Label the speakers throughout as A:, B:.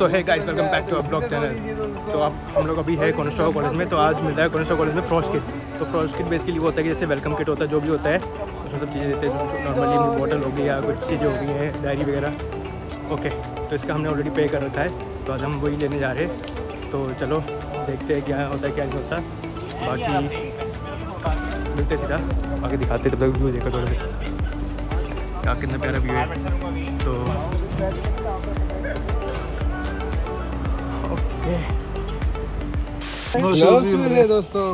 A: So hi guys welcome back to a vlog channel तो अब हम लोग अभी है कॉन्स्टॉक कॉलेज में तो आज मिल रहा है कॉन्स्टॉक कॉलेज में फ्रॉस्ट किट तो फ्रॉस्ट किट बेसिकली वो होता है कि जैसे वेलकम किट होता है, जो भी होता है, उसमें सब चीज़ें देते हैं नॉर्मली बॉटल हो गई या कुछ चीज़ें हो गई हैं डायरी वगैरह। ओके तो इसका हमने ऑलरेडी पे कर रखा है। तो आज हम वही लेने जा रहे हैं। तो चलो, देखते हैं क्या होता है, क्या नहीं होता। बाकी मिलते सीधा। बाकी दिखाते तब तक देखा थोड़ा सा। क्या कितना प्यारा व्यू है। तो
B: दोस्तों।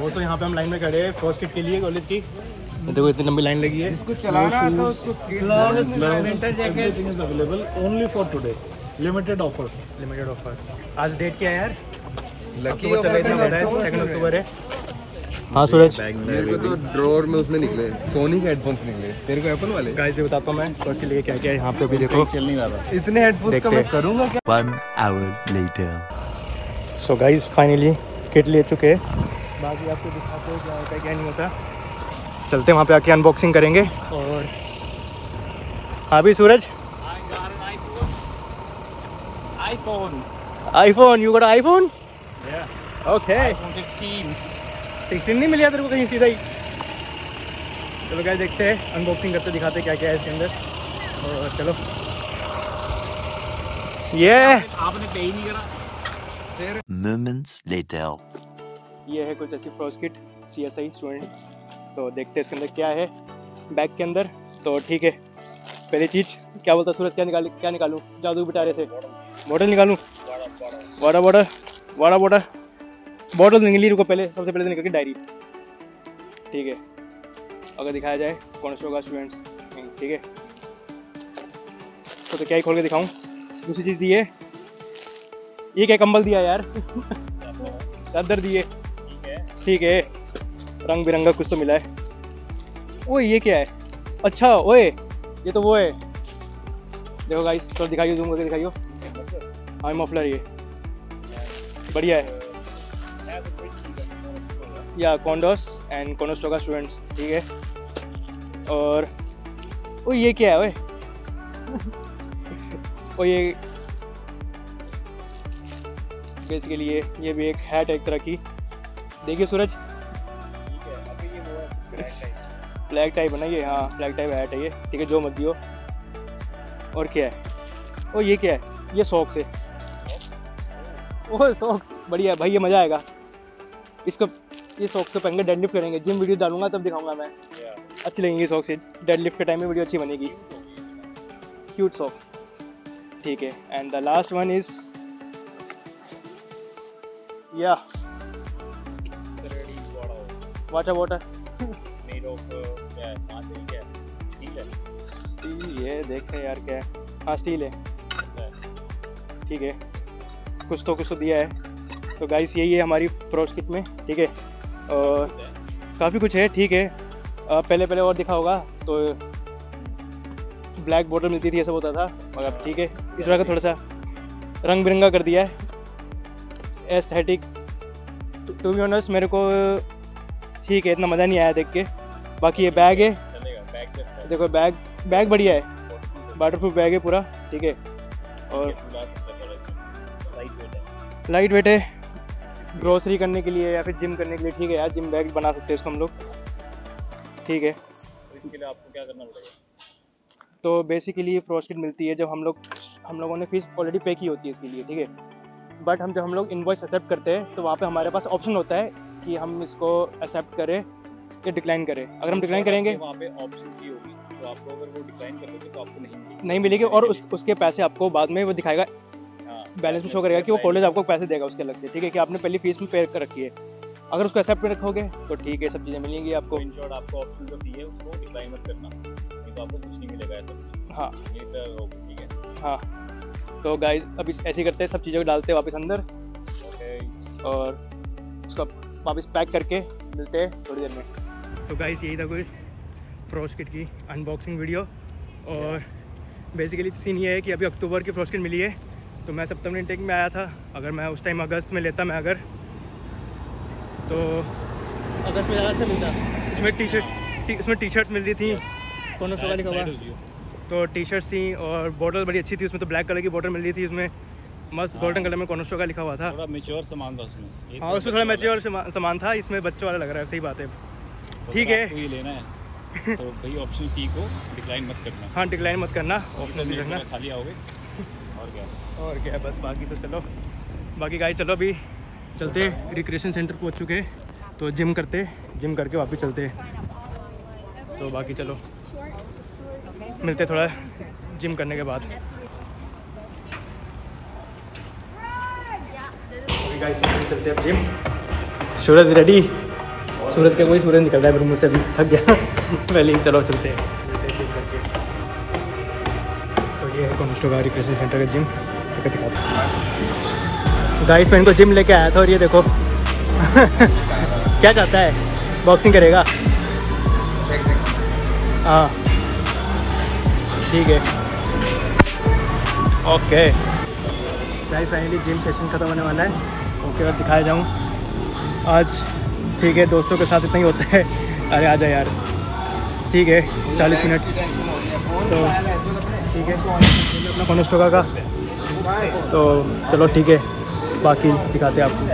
A: दोस्तों यहाँ पे हम लाइन में खड़े हैं फ़र्स्ट किट के लिए कॉलेज की। देखो इतनी लंबी लाइन लगी है।
B: इसको चलाना तो उसको
C: Everything is available only for today. Limited offer.
A: Limited offer आज डेट क्या है यार?
B: लकी
A: अक्टूबर चल रहा है, इतना है सेकंड अक्टूबर है। हाँ सूरज
B: मेरे को तो ड्रॉर में उसमें निकले। सोनी के हेडफोन्स निकले। तेरे को एप्पल वाले?
A: गाइस भी बताता हूँ मैं फ़र्स्ट के लिए क्या क्या यहाँ पे भी देखो।
C: चल नहीं रहा
B: इतने हेडफोन्स का मैं। करूँगा क्या?
D: One hour later.
A: So guys finally kit ले चुके हैं। बाकी आपको दिखाते हैं क्या होता है क्या नहीं होता। चलते हैं वहाँ पे आके अनबॉक्सिंग करेंगे। और हाँ भी सूरज?
E: iPhone.
A: IPhone you got iPhone
E: Yeah.
A: Okay
E: iPhone 15.
A: 16 नहीं मिला तेरे को कहीं सीधा ही। चलो गाइस देखते हैं। अनबॉक्सिंग करते दिखाते क्या क्या है इसके अंदर। और चलो। ये
E: आपने पे ही नहीं करा।
D: Moments later.
A: ये है कुछ ऐसी frosh kit C S I student तो देखते हैं इसके अंदर क्या है. बैग के अंदर तो ठीक है. पहली चीज़ क्या बोलता सूरज? क्या निकाल क्या निकालूं? जादू बिटारे से. बॉटल निकालूं? Water bottle water bottle bottle निकली रुको पहले. सबसे पहले तो निकल के डायरी ठीक है. अगर दिखाया जाए कौन से होगा स्टूडेंट्स ठीक है. तो, तो क्या ही खोल के दिखाऊँ? दूसरी चीज़ दी है. ये क्या कंबल दिया यार? चादर दिए ठीक है। रंग बिरंगा कुछ तो मिला है। ओए ये क्या है? अच्छा ओए ये तो वो है। देखो गाइस थोड़ा दिखाइए जूम करके दिखाइयो। हाँ मफलर ये। बढ़िया है। या कॉन्डोस एंड कॉन्डोस्टो का स्टूडेंट्स ठीक है। और ओ ये क्या है ओए? ओ ये बेसिकली ये ये भी एक हैट है एक तरह की। देखिए सूरज। ब्लैक टाइप है ना ये? हाँ ब्लैक टाइप हैट है ये। ठीक है, जो मत दियो और क्या है? ओ ये क्या है? ये सॉक्स है। ओह सॉक्स बढ़िया है भाई, ये मज़ा आएगा। इसको, ये सॉक्स से पहन के डेडलिफ्ट करेंगे। जिम वीडियो डालूँगा, तब दिखाऊँगा मैं। अच्छी लगेंगी सॉक्स से। डेडलिफ्ट के टाइम में वीडियो अच्छी बनेगी। क्यूट सॉक्स ठीक है and the last one is या water water
E: Made of uh, क्या है? कहाँ से क्या है? Steel है?
A: ये देख रहे यार क्या है। हाँ स्टील है।
E: अच्छा।
A: ठीक है। कुछ तो कुछ तो दिया है। तो गाइस यही है हमारी फ्रोज किट में। ठीक है। और काफ़ी कुछ है ठीक है। पहले पहले और दिखा होगा। तो ब्लैक बॉटल मिलती थी ऐसा होता था। मगर ठीक है। इस बार का थोड़ा सा रंग बिरंगा कर दिया है। एस्थेटिक टू बी ऑनेस्ट मेरे को ठीक है, इतना मज़ा नहीं आया देख के। बाकी ये बैग है। देखो बैग बैग बढ़िया है। वाटर प्रूफ बैग है पूरा, ठीक है। और
E: लाइट वेट है।
A: ग्रोसरी करने के लिए या फिर जिम करने के लिए, ठीक है यार जिम बैग बना सकते हैं इसको हम लोग। ठीक है।
E: इसके लिए आपको क्या करना पड़ेगा
A: तो बेसिकली ये फ्रोस्टेड मिलती है जब हम लोग, हम लोगों ने फ़ीस ऑलरेडी पे की होती है इसके लिए, ठीक है। बट हम जब हम लोग इन्वॉइस एक्सेप्ट करते हैं तो वहाँ पे हमारे पास ऑप्शन होता है कि हम इसको एक्सेप्ट करें या डिक्लाइन करें। अगर हम डिक्लाइन करेंगे
E: वहाँ पे ऑप्शन की होगी। तो आपको अगर वो डिक्लाइन कर तो आपको नहीं मिलेगी।
A: नहीं मिलेगी और उस, उसके पैसे आपको बाद में वो दिखाएगा।
E: हाँ
A: बैलेंस में शो करेगा कि वो कॉलेज आपको पैसे देगा उसके अलग से ठीक है? कि आपने पहली फ़ीस में पे कर रखी है। अगर उसको एक्सेप्ट में रखोगे तो ठीक है सब चीज़ें मिलेंगी आपको।
E: तो इन शॉर्ट आपको ऑप्शन जो है उसको डिक्लाइन मत करना। नहीं तो आपको कुछ नहीं मिलेगा ऐसा कुछ।
A: हाँ।
E: तो है।
A: तो गाइज़ अब इस ऐसे ही करते हैं सब चीज़ों को डालते हैं वापस अंदर।
E: ओके
A: और उसको वापस पैक करके मिलते हैं थोड़ी देर में। तो गाइस यही था कोई फ्रॉस्ट किट की अनबॉक्सिंग वीडियो और बेसिकली सीन ये है कि अभी अक्टूबर की फ्रॉस्ट किट मिली है। तो मैं सितंबर इंटेक में आया था। अगर मैं उस टाइम अगस्त में लेता मैं अगर। तो अगस्त में ज़्यादा अच्छा मिलता। इसमें टी शर्ट इसमें टी शर्ट्स मिल रही थी। कौन सा लिखा हुआ तो टी शर्ट्स थी और बॉटल बड़ी अच्छी थी उसमें तो ब्लैक कलर की बॉटल मिल रही थी उसमें। मस्त गोल्डन कलर में कॉन्स्टो का लिखा हुआ था।
E: थोड़ा मेच्योर सामान था उसमें।
A: हाँ उसमें थोड़ा मेच्योर सामान था इसमें बच्चों वाला लग रहा है सही बात है।
E: तो
A: ठीक है।
E: ये लेना है। तो भाई ऑप्शन फ़ी को डिक्लाइन मत करना।
A: हाँ डिक्लाइन मत करना
E: ऑप्शन
A: भी रखना।
E: खाली आओगे। और क्या?
A: और क्या है बस बाकी तो चलो। बाकी गाइस चलो अभी चलते रिक्रिएशन सेंटर पहुँच चुके हैं। तो जिम करते जिम करके वापस चलते तो बाकी चलो। मिलते थोड़ा जिम करने के बाद। चलते अब जिम। सूरज रेडी सूरज का कोई सूरज निकल रहा है मेरे मुँह से अभी थक गया। पहले ही चलो चलते हैं। तो ये है कॉन्स्टो का रिक्रिएशन सेंटर का जिम। तो दिखाता गाइस मैं इनको जिम लेके आया था और ये देखो। क्या चाहता है? बॉक्सिंग करेगा? हाँ। ठीक है। Okay guys finally gym session ख़त्म होने वाला है। ओके अगर दिखाया जाऊँ। आज ठीक है, दोस्तों के साथ इतना ही होता है। अरे, आ जाए यार। ठीक है, चालीस मिनट। तो ठीक है, अपना कॉन्स्ट होगा का? तो चलो ठीक है, बाकी दिखाते हैं आपको।